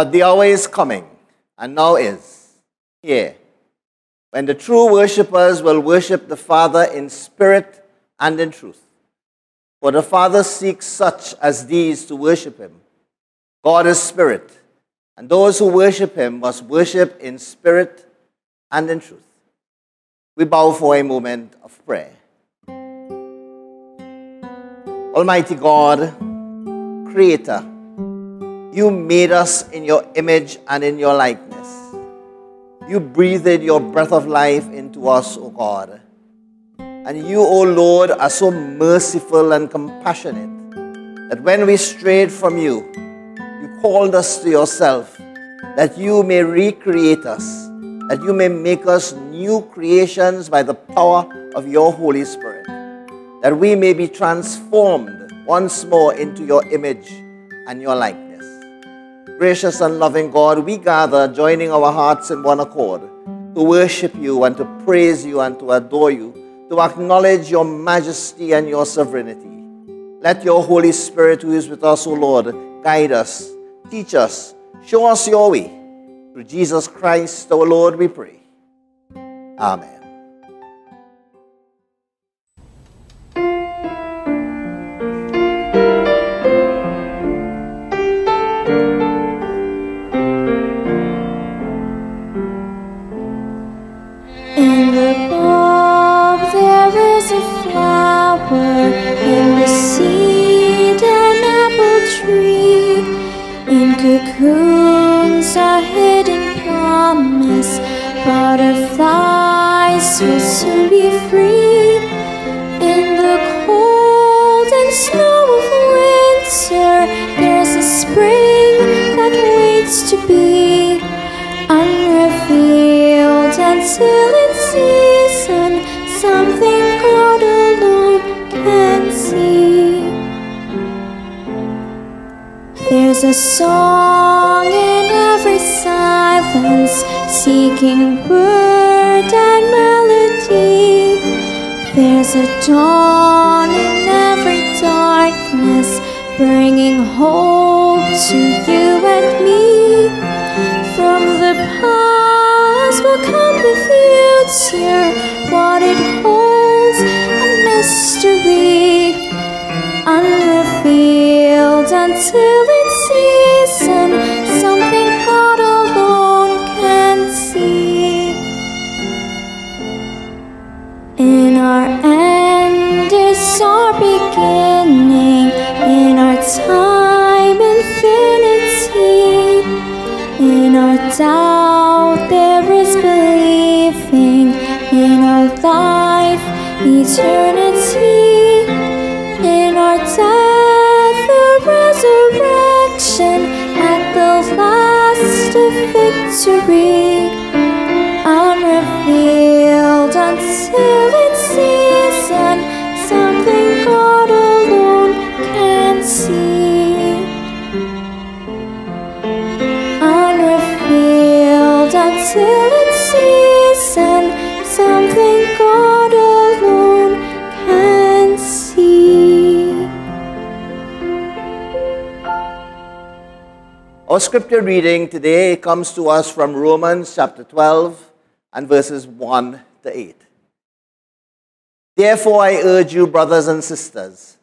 But the hour is coming, and now is, here, when the true worshippers will worship the Father in spirit and in truth. For the Father seeks such as these to worship him. God is spirit, and those who worship him must worship in spirit and in truth. We bow for a moment of prayer. Almighty God, Creator, you made us in your image and in your likeness. You breathed your breath of life into us, O God. And you, O Lord, are so merciful and compassionate that when we strayed from you, you called us to yourself, that you may recreate us, that you may make us new creations by the power of your Holy Spirit, that we may be transformed once more into your image and your likeness. Gracious and loving God, we gather, joining our hearts in one accord, to worship you and to praise you and to adore you, to acknowledge your majesty and your sovereignty. Let your Holy Spirit, who is with us, O Lord, guide us, teach us, show us your way. Through Jesus Christ, our Lord, we pray. Amen. A song in every silence, seeking word and melody. There's a dawn in every darkness, bringing hope to you and me. From the past will come the future, what it holds, a mystery, unrevealed in our life eternity, in our death the resurrection, at the last a victory, Our scripture reading today comes to us from Romans chapter 12 and verses 1 to 8. Therefore, I urge you, brothers and sisters,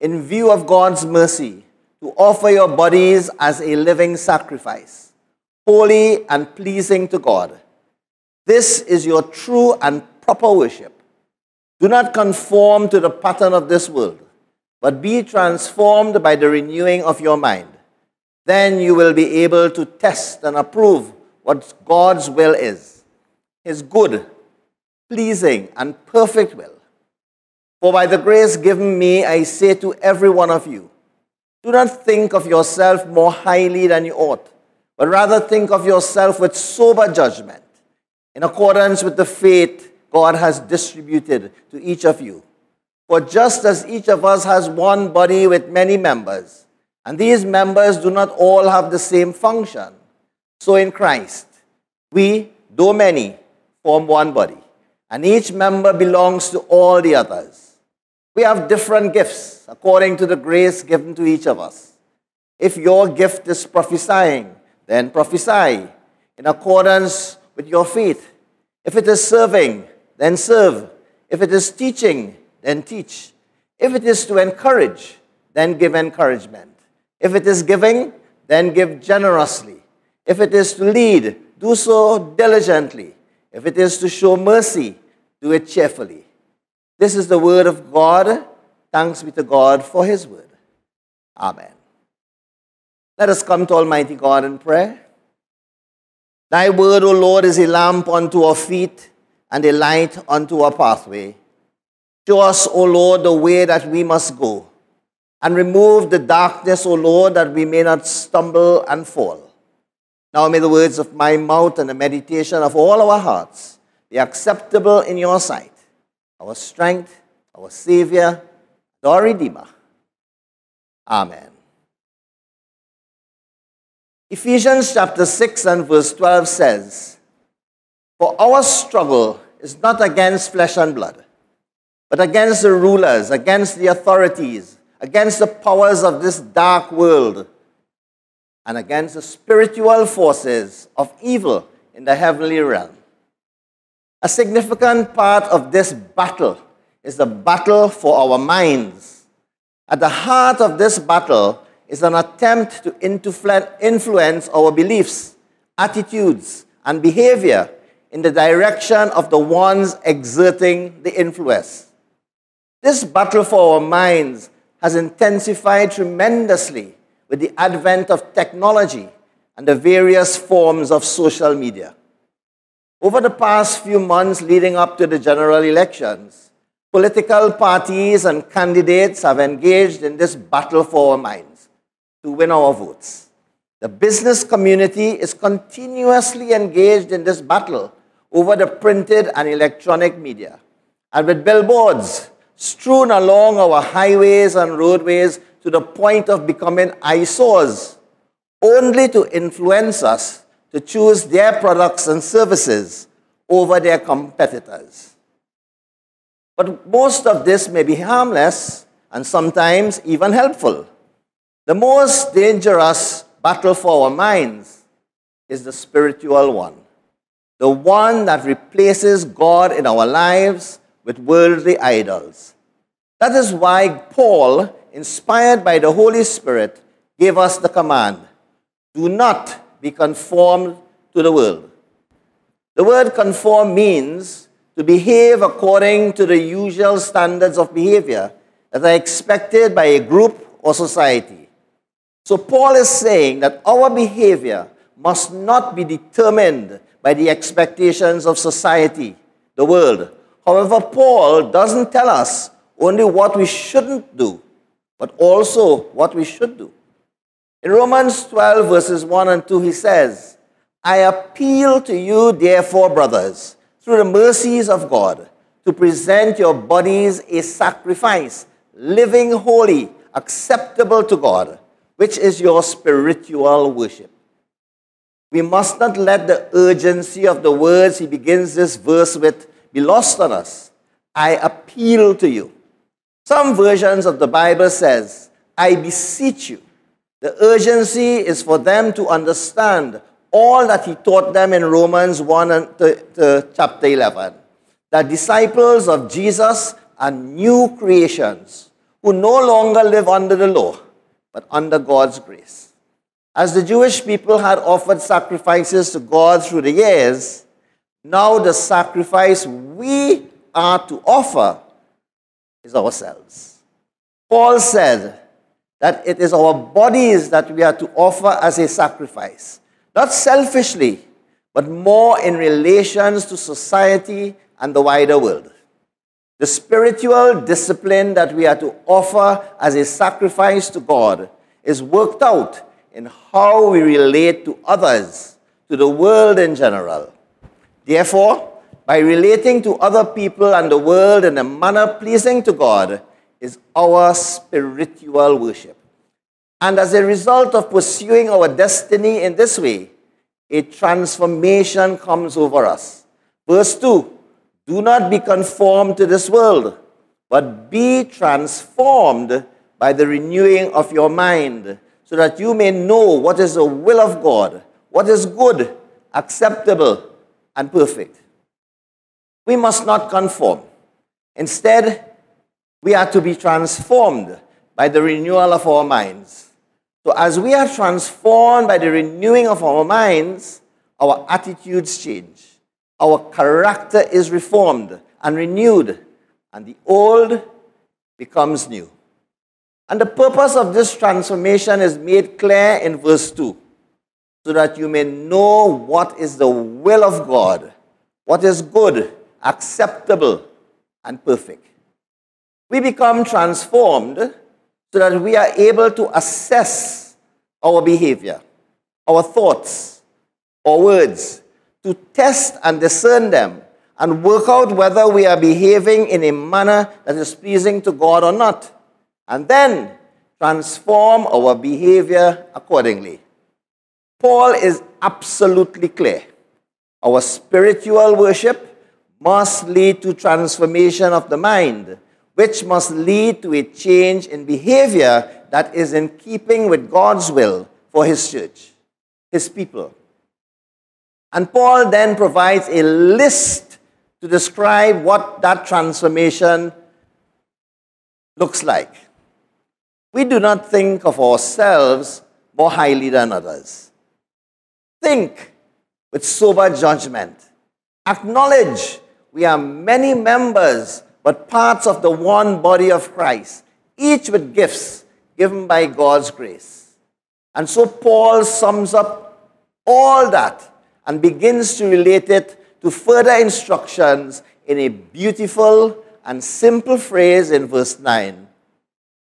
in view of God's mercy, to offer your bodies as a living sacrifice, holy and pleasing to God. This is your true and proper worship. Do not conform to the pattern of this world, but be transformed by the renewing of your mind. Then you will be able to test and approve what God's will is, His good, pleasing, and perfect will. For by the grace given me, I say to every one of you, do not think of yourself more highly than you ought, but rather think of yourself with sober judgment, in accordance with the faith God has distributed to each of you. For just as each of us has one body with many members, and these members do not all have the same function, so in Christ, we, though many, form one body, and each member belongs to all the others. We have different gifts according to the grace given to each of us. If your gift is prophesying, then prophesy in accordance with your faith. If it is serving, then serve. If it is teaching, then teach. If it is to encourage, then give encouragement. If it is giving, then give generously. If it is to lead, do so diligently. If it is to show mercy, do it cheerfully. This is the word of God. Thanks be to God for his word. Amen. Let us come to Almighty God in prayer. Thy word, O Lord, is a lamp unto our feet and a light unto our pathway. Show us, O Lord, the way that we must go, and remove the darkness, O Lord, that we may not stumble and fall. Now may the words of my mouth and the meditation of all our hearts be acceptable in your sight, our strength, our Savior, our Redeemer. Amen. Ephesians chapter 6 and verse 12 says, For our struggle is not against flesh and blood, but against the rulers, against the authorities, against the powers of this dark world, and against the spiritual forces of evil in the heavenly realm. A significant part of this battle is the battle for our minds. At the heart of this battle is an attempt to influence our beliefs, attitudes, and behavior in the direction of the ones exerting the influence. This battle for our minds has intensified tremendously with the advent of technology and the various forms of social media. Over the past few months leading up to the general elections, political parties and candidates have engaged in this battle for our minds to win our votes. The business community is continuously engaged in this battle over the printed and electronic media. And with billboards strewn along our highways and roadways to the point of becoming eyesores, only to influence us to choose their products and services over their competitors. But most of this may be harmless and sometimes even helpful. The most dangerous battle for our minds is the spiritual one, the one that replaces God in our lives with worldly idols. That is why Paul, inspired by the Holy Spirit, gave us the command do not be conformed to the world. The word conform means to behave according to the usual standards of behavior that are expected by a group or society. So Paul is saying that our behavior must not be determined by the expectations of society, the world. However, Paul doesn't tell us only what we shouldn't do, but also what we should do. In Romans 12, verses 1 and 2, he says, I appeal to you, therefore, brothers, through the mercies of God, to present your bodies a sacrifice, living holy, acceptable to God which is your spiritual worship. We must not let the urgency of the words he begins this verse with be lost on us. I appeal to you. Some versions of the Bible says, I beseech you. The urgency is for them to understand all that he taught them in Romans 1 and to, to chapter 11. That disciples of Jesus are new creations who no longer live under the law but under God's grace. As the Jewish people had offered sacrifices to God through the years, now the sacrifice we are to offer is ourselves. Paul said that it is our bodies that we are to offer as a sacrifice, not selfishly, but more in relations to society and the wider world. The spiritual discipline that we are to offer as a sacrifice to God is worked out in how we relate to others, to the world in general. Therefore, by relating to other people and the world in a manner pleasing to God is our spiritual worship. And as a result of pursuing our destiny in this way, a transformation comes over us. Verse 2 do not be conformed to this world, but be transformed by the renewing of your mind, so that you may know what is the will of God, what is good, acceptable, and perfect. We must not conform. Instead, we are to be transformed by the renewal of our minds. So, as we are transformed by the renewing of our minds, our attitudes change. Our character is reformed and renewed, and the old becomes new. And the purpose of this transformation is made clear in verse 2 so that you may know what is the will of God, what is good, acceptable, and perfect. We become transformed so that we are able to assess our behavior, our thoughts, our words, to test and discern them and work out whether we are behaving in a manner that is pleasing to God or not, and then transform our behavior accordingly. Paul is absolutely clear. Our spiritual worship must lead to transformation of the mind, which must lead to a change in behavior that is in keeping with God's will for His church, His people. And Paul then provides a list to describe what that transformation looks like. We do not think of ourselves more highly than others. Think with sober judgment. Acknowledge we are many members, but parts of the one body of Christ, each with gifts given by God's grace. And so Paul sums up all that and begins to relate it to further instructions in a beautiful and simple phrase in verse 9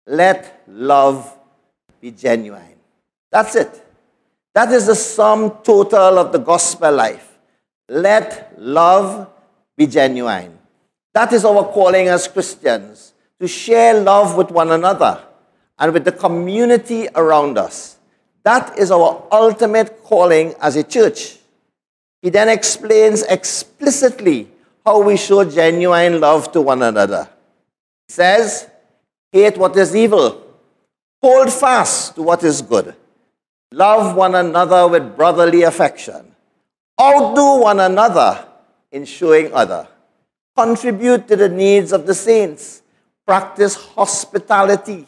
Let love be genuine. That's it. That is the sum total of the gospel life. Let love be genuine. That is our calling as Christians to share love with one another and with the community around us. That is our ultimate calling as a church. He then explains explicitly how we show genuine love to one another. He says, Hate what is evil, hold fast to what is good. Love one another with brotherly affection. Outdo one another in showing other. Contribute to the needs of the saints. Practice hospitality.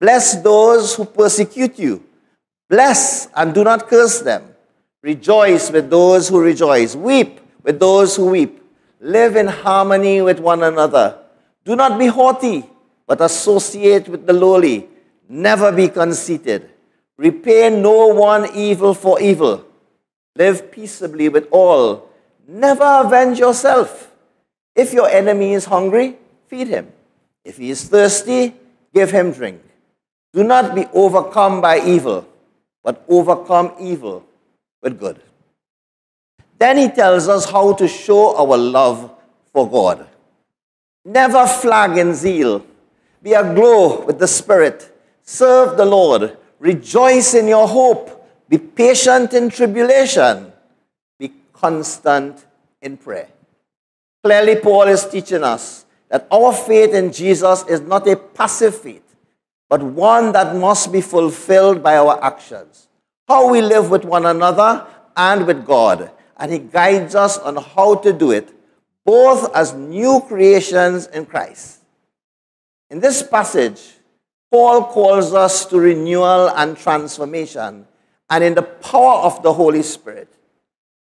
Bless those who persecute you. Bless and do not curse them. Rejoice with those who rejoice. Weep with those who weep. Live in harmony with one another. Do not be haughty, but associate with the lowly. Never be conceited Repay no one evil for evil. Live peaceably with all. Never avenge yourself. If your enemy is hungry, feed him. If he is thirsty, give him drink. Do not be overcome by evil, but overcome evil with good. Then he tells us how to show our love for God. Never flag in zeal. Be aglow with the Spirit. Serve the Lord Rejoice in your hope. Be patient in tribulation. Be constant in prayer. Clearly, Paul is teaching us that our faith in Jesus is not a passive faith, but one that must be fulfilled by our actions. How we live with one another and with God. And He guides us on how to do it, both as new creations in Christ. In this passage, Paul calls us to renewal and transformation, and in the power of the Holy Spirit.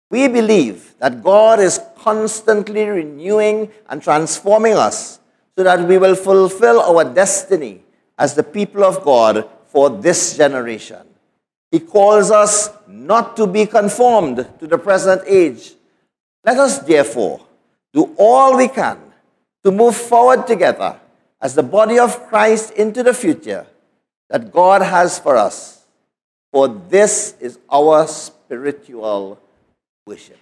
We believe that God is constantly renewing and transforming us so that we will fulfill our destiny as the people of God for this generation. He calls us not to be conformed to the present age. Let us therefore do all we can to move forward together as the body of Christ into the future that God has for us. For this is our spiritual worship.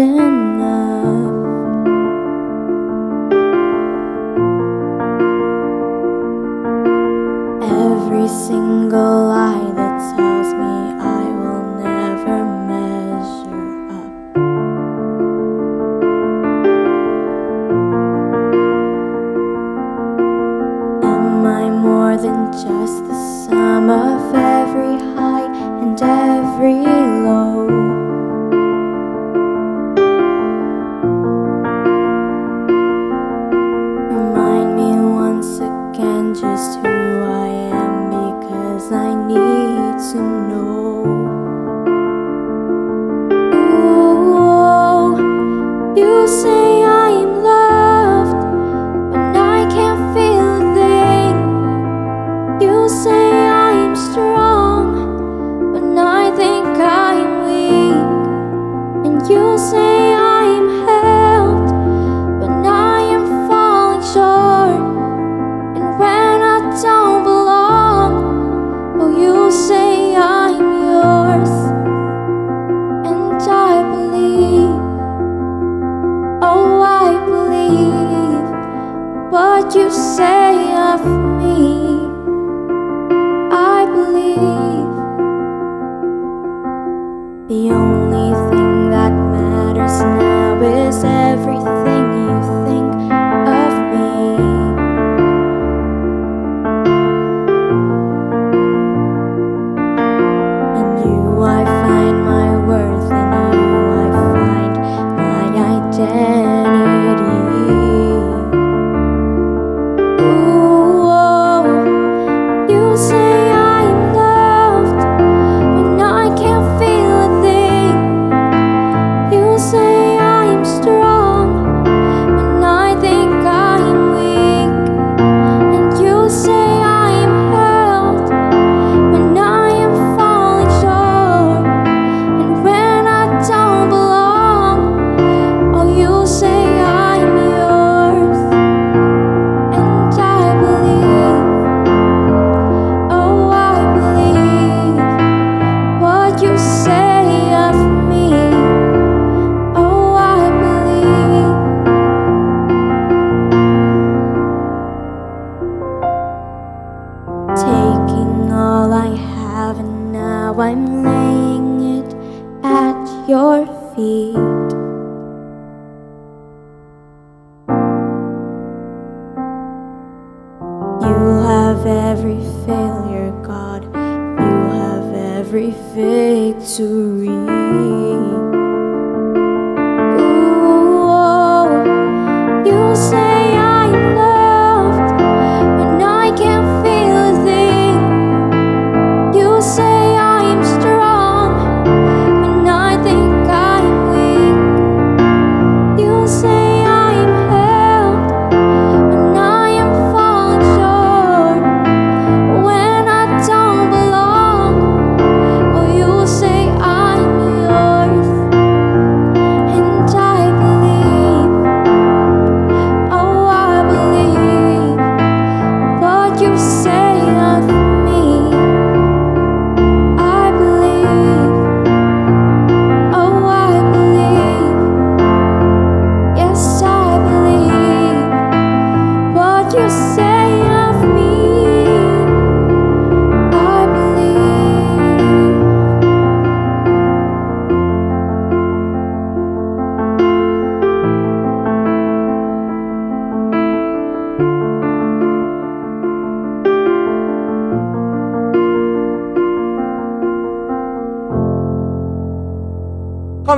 enough Every single lie that tells me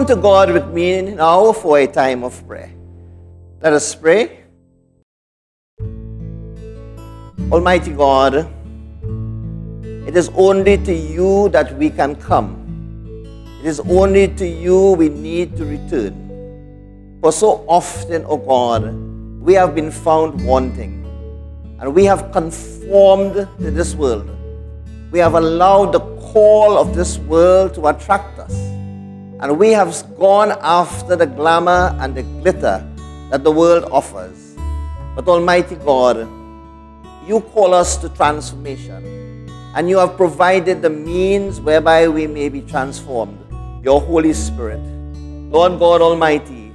Come to God with me now for a time of prayer. Let us pray. Almighty God, it is only to you that we can come. It is only to you we need to return. For so often, O God, we have been found wanting and we have conformed to this world. We have allowed the call of this world to attract us. And we have gone after the glamour and the glitter that the world offers. But Almighty God, you call us to transformation. And you have provided the means whereby we may be transformed. Your Holy Spirit. Lord God Almighty,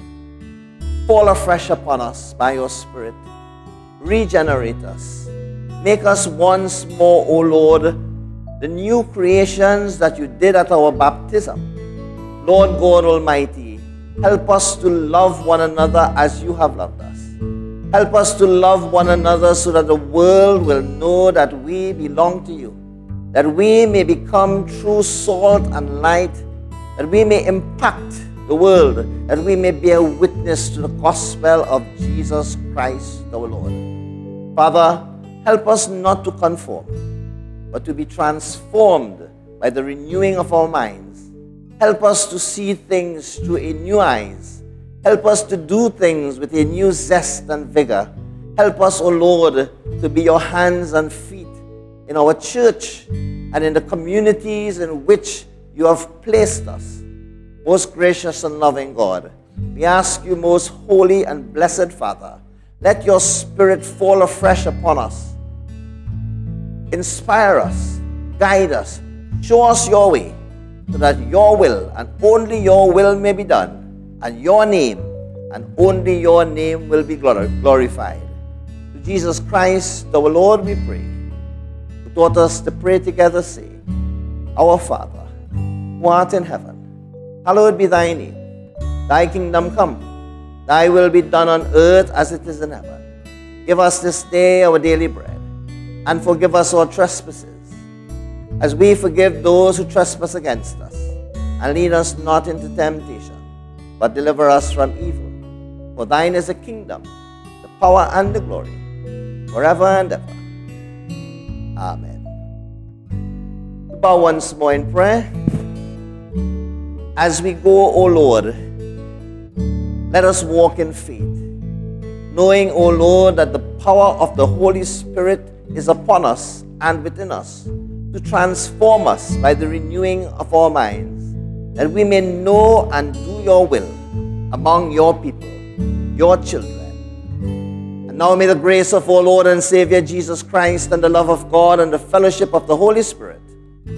fall afresh upon us by your Spirit. Regenerate us. Make us once more, O Lord, the new creations that you did at our baptism. Lord God Almighty, help us to love one another as you have loved us. Help us to love one another so that the world will know that we belong to you, that we may become true salt and light, that we may impact the world, that we may bear witness to the gospel of Jesus Christ our Lord. Father, help us not to conform, but to be transformed by the renewing of our minds. Help us to see things through a new eyes. Help us to do things with a new zest and vigor. Help us, O Lord, to be your hands and feet in our church and in the communities in which you have placed us. Most gracious and loving God, we ask you, most holy and blessed Father, let your Spirit fall afresh upon us. Inspire us, guide us, show us your way, so that your will and only your will may be done, and your name and only your name will be glorified. To Jesus Christ, our Lord, we pray. Who taught us to pray together, say, Our Father, who art in heaven, hallowed be thy name. Thy kingdom come, thy will be done on earth as it is in heaven. Give us this day our daily bread, and forgive us our trespasses, as we forgive those who trespass against us. And lead us not into temptation, but deliver us from evil. For thine is the kingdom, the power, and the glory, forever and ever. Amen. Bow once more in prayer. As we go, O Lord, let us walk in faith, knowing, O Lord, that the power of the Holy Spirit is upon us and within us to transform us by the renewing of our minds, that we may know and do your will among your people your children. And now may the grace of our Lord and Savior Jesus Christ and the love of God and the fellowship of the Holy Spirit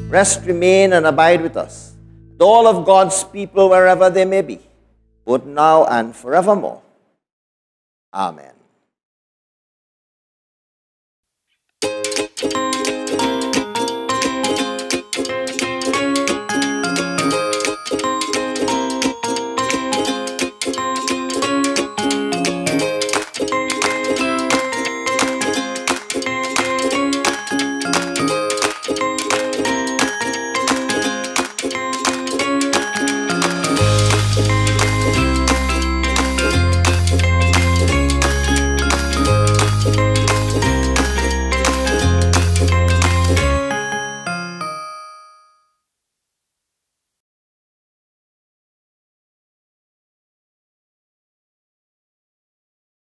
rest, remain, and abide with us, and all of God's people wherever they may be, both now and forevermore. Amen.